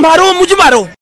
मारो मुझे मारो।